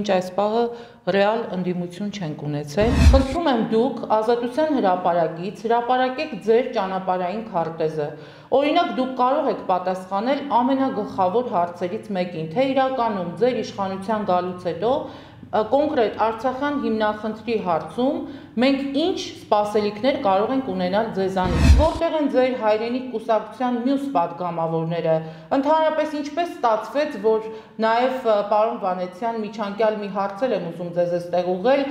Ինչ այս պահը ռեալ ընդդիմություն չենք ունեցել։ Խնդրում եմ դուք Ազատության հրապարակից հրապարակեք ձեր ճանապարհային քարտեզը։ Օրինակ դուք կարող եք պատասխանել ամենագլխավոր հարցերից մեկին, թե իրականում ձեր իշխանության գալուց հետո կոնկրետ Արցախյան հիմնախնդրի հարցում մենք ինչ սպասելիքներ կարող ենք ունենալ ձեզանից։ Որտեղ են ձեր հայրենիք կուսակցության մյուս падգամավորները։ Ընդհանրապես ինչպես ստացվեց, որ նաև պարոն Վանեցյան միջանկյալ մի հարցեր եմ ուզում ձեզ այստեղ ուղղել,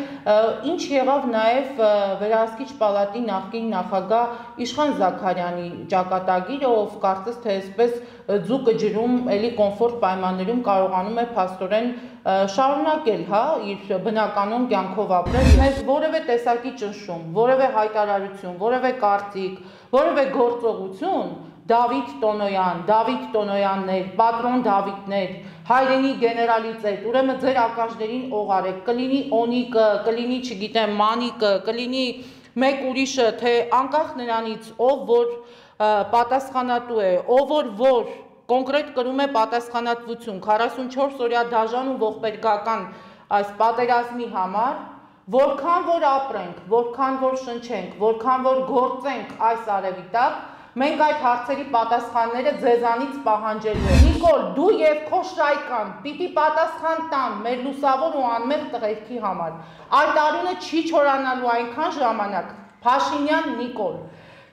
ինչ եղավ նաև վերահսկիչ պալատի նախկին նախագահ Իշխան Զաքարյանի ճակատագիրը, ով կարծես թե այսպես ձուկը ջրում, էլի կոմֆորտ պայմաններում կարողանում է փաստորեն շարունակել, հա, իր բնականon կյանքով ապրել, մեզ որևէ տեսակի ճնշում, որևէ հայտարարություն, որևէ կարծիք, որևէ գործողություն Դավիթ Տոնոյան, Դավիթ Տոնոյաններ, պատրոն Դավիթներ, հայրենի գեներալիցետ, ուրեմն ձեր ականջներին օղարեք, կլինի Օնիկը, կլինի, չգիտեմ, Մանիկը, կլինի մեկ ուրիշը, թե անկախ նրանից, ով որ պատասխանատու է, ով որ որ կոնկրետ կրում է պատասխանատվություն 44 օրյա դաժան ու ողբերգական այս պատերազմի համար, որքան որ ապրենք, որքան որ շնչենք, որքան որ գործենք այս արևի տակ, մենք այդ հարցերի պատասխանները ձեզանից պահանջելու ենք։ Նիկոլ, դու եւ քո շայկան պիտի պատասխան տան մեր լուսավոր ու անմեղ տղերքի համար։ Այդ արունը չի չորանալու այնքան ժամանակ։ Փաշինյան Նիկոլ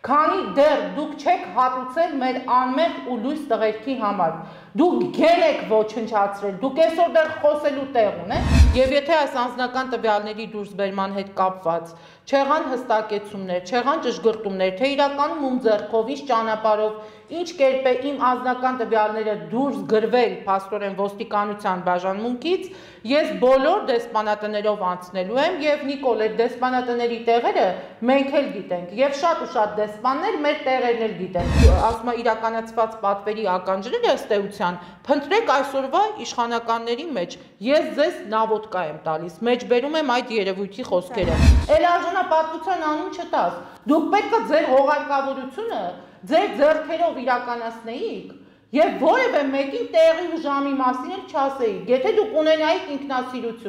Քանի դեռ դուք չեք հատուցել մեր անմեղ ու լույս տղերքի համար։ Դուք գեր եք ոչնչացրել, դուք այսօր դեռ խոսելու տեղ ունեք։ Եվ եթե այս անձնական տվյալների դուրսբերման հետ կապված չեղան հստակեցումներ, չեղան ճշգրտումներ, թե իրականում ում ձեռքով, ինչ ճանապարհով, ինչ կերպ է իմ անձնական տվյալները դուրս գրվել փաստորեն ոստիկանության բաժանմունքից, ես բոլոր դեսպանատներով անցնելու եմ եւ Նիկոլ այդ դեսպանատների տեղերը մենք էլ գիտենք եւ շատ ու շատ դեսպաններ մեր տեղերն էլ գիտեն։ Ասում է իրականացված պատվերի ականջները ըստ էության փնտրեք այսօրվա իշխանականների մեջ։ Ես ձեզ նավոտկա եմ տալիս, մեջբերում եմ այդ երևույթի խոսքերը։ Էլ արժանապատվության անուն չտաս։ Դուք պետք է ձեր հողարկավորությունը ձեր ձեռքերով իրականացնեիք եւ որևէ մեկին տեղի ու ժամի մասին էլ չասեիք։ Եթե դուք ունենայիք ինքնասիրություն